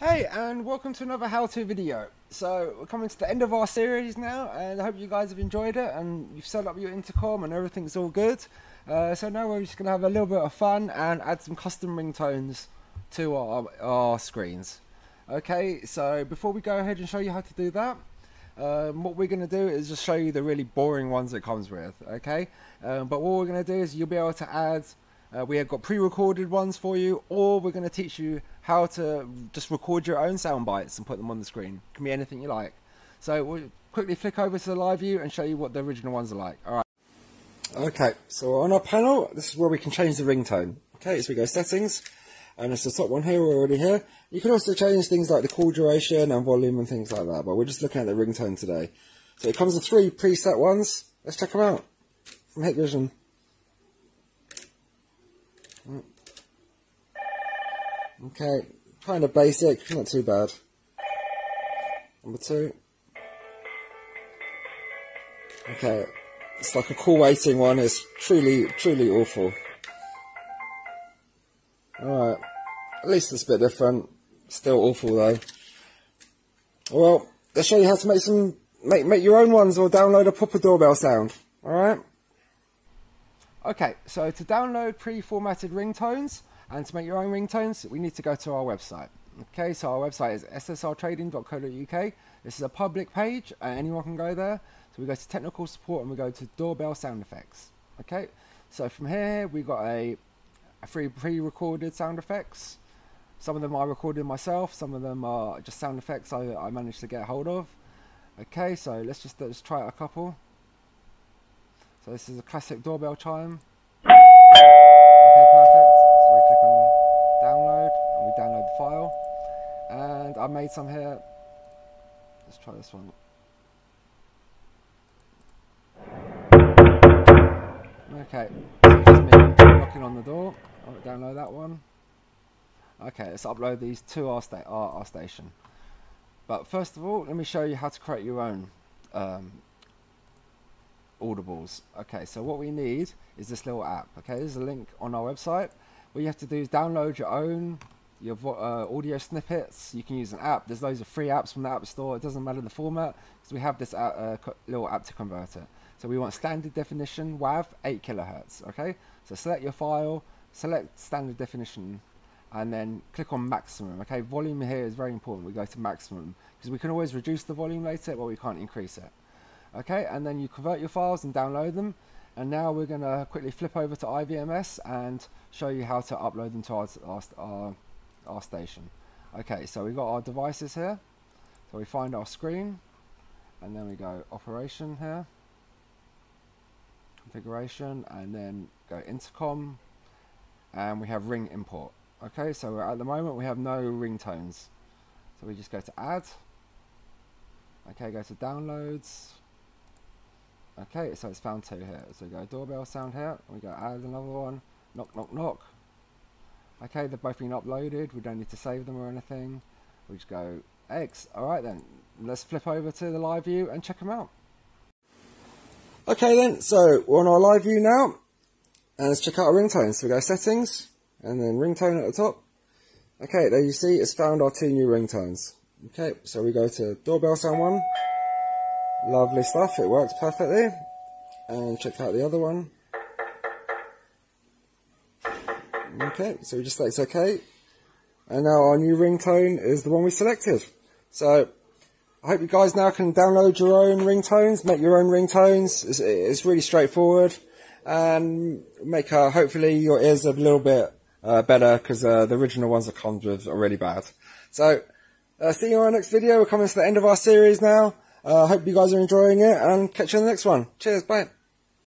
Hey, and welcome to another how-to video. So, we're coming to the end of our series now, and I hope you guys have enjoyed it, and you've set up your intercom, and everything's all good. Uh, so now we're just going to have a little bit of fun, and add some custom ringtones to our, our screens. Okay, so before we go ahead and show you how to do that, um, what we're going to do is just show you the really boring ones it comes with, okay? Um, but what we're going to do is you'll be able to add uh, we have got pre-recorded ones for you, or we're going to teach you how to just record your own sound bites and put them on the screen. It can be anything you like. So we'll quickly flick over to the live view and show you what the original ones are like. All right. Okay, so on our panel, this is where we can change the ringtone. Okay, so we go settings, and it's the top one here, we're already here. You can also change things like the call duration and volume and things like that, but we're just looking at the ringtone today. So it comes with three preset ones. Let's check them out from Hikvision. Okay, kind of basic, not too bad. Number two. Okay, it's like a cool waiting one, it's truly, truly awful. Alright, at least it's a bit different. Still awful though. Well, let's show you how to make some, make, make your own ones or download a proper doorbell sound. Alright? Okay, so to download pre-formatted ringtones, and to make your own ringtones, we need to go to our website. Okay, so our website is ssrtrading.co.uk. This is a public page, and anyone can go there. So we go to technical support and we go to doorbell sound effects. Okay, so from here we got a, a free pre-recorded sound effects. Some of them I recorded myself, some of them are just sound effects I, I managed to get hold of. Okay, so let's just, let's try a couple. So this is a classic doorbell chime. Okay, perfect download and we download the file and I made some here let's try this one. Okay so just me knocking on the door. I'll download that one. Okay let's upload these to our, sta our, our station. But first of all let me show you how to create your own um, audibles. Okay so what we need is this little app. Okay there's a link on our website. What you have to do is download your own your uh, audio snippets. You can use an app. There's loads of free apps from the App Store. It doesn't matter the format because we have this uh, little app to convert it. So we want standard definition WAV 8 kilohertz. Okay, so select your file, select standard definition, and then click on maximum. Okay, volume here is very important. We go to maximum because we can always reduce the volume later, but we can't increase it. Okay, and then you convert your files and download them. And now we're going to quickly flip over to IVMS and show you how to upload them to our, our, our, our station. Okay, so we've got our devices here. So we find our screen and then we go operation here, configuration, and then go intercom, and we have ring import. Okay, so at the moment we have no ringtones. So we just go to add, okay, go to downloads, Okay, so it's found two here. So we go doorbell sound here, we go add another one, knock, knock, knock. Okay, they've both been uploaded. We don't need to save them or anything. We just go X. Alright then, let's flip over to the live view and check them out. Okay then, so we're on our live view now. And let's check out our ringtones. So we go settings, and then ringtone at the top. Okay, there you see, it's found our two new ringtones. Okay, so we go to doorbell sound one. Lovely stuff, it works perfectly. And check out the other one. Okay, so we just select OK. And now our new ringtone is the one we selected. So, I hope you guys now can download your own ringtones, make your own ringtones. It's, it's really straightforward. And make uh, hopefully your ears a little bit uh, better because uh, the original ones that comes with are really bad. So, uh, see you on our next video. We're coming to the end of our series now. I uh, hope you guys are enjoying it and catch you in the next one. Cheers, bye.